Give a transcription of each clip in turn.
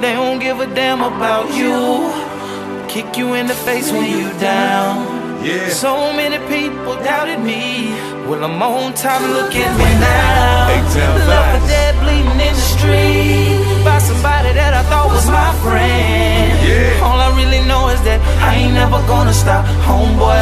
They don't give a damn about you. Kick you in the face when you down. Yeah. So many people doubted me. Well, I'm on top, look at me now. Vibes. for dead bleeding in the street by somebody that I thought was my friend. Yeah. All I really know is that I ain't never gonna stop. Homeboy,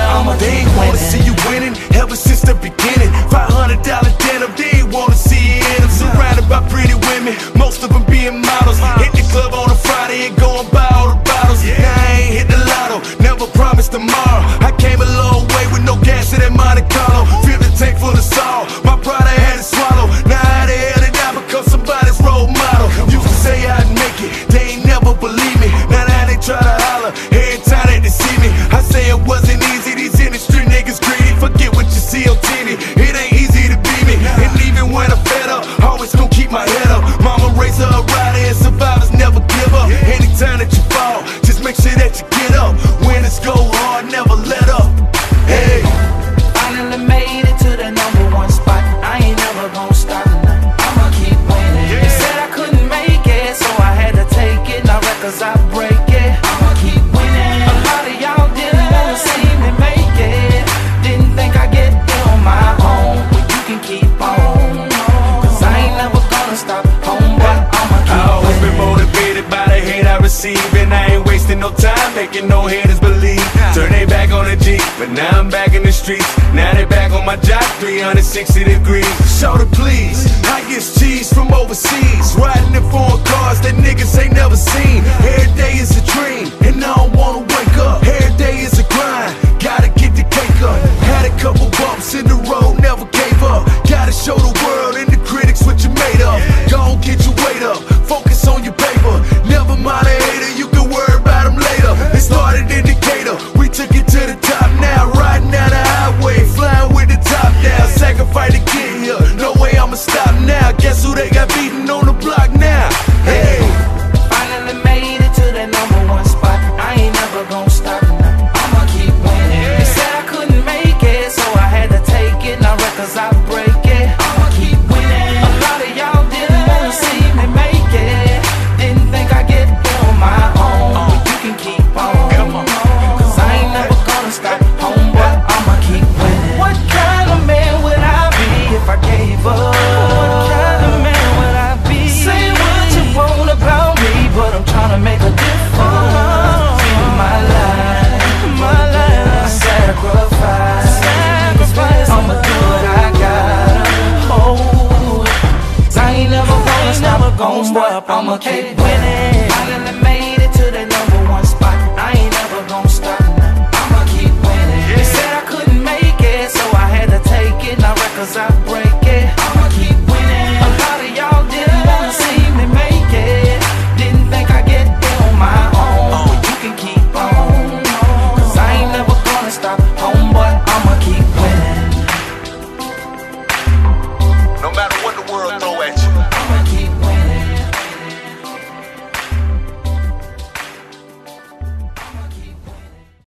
tomorrow. I came a long way with no gas in that Monte Carlo. Fill the tank full of salt, my pride I had to swallow. Now how the hell did I become somebody's role model? Used to say I'd make it, they ain't never believe me. Now now they try to holler, every time they see me. I say it wasn't no haters believe. Turn they back on the G, but now I'm back in the streets. Now they back on my job, 360 degrees. Show the please, I get cheese from overseas. Riding in foreign cars that niggas ain't never seen. Every day is a dream, and I don't wanna wake up. Every day is a grind, gotta get the cake up. Had a couple bumps in the road, never gave up. Gotta show the gonna stop. I'ma keep winning. Finally made it to the number one spot. I ain't never gonna stop. I'ma keep winning. They said I couldn't make it, so I had to take it. Now records I break it. I'ma keep winning. A lot of y'all didn't wanna see me make it. Didn't think I'd get there on my own. Oh. But you can keep on. Cause I ain't never gonna stop. Homeboy, I'ma keep winning. No matter what the world throw at you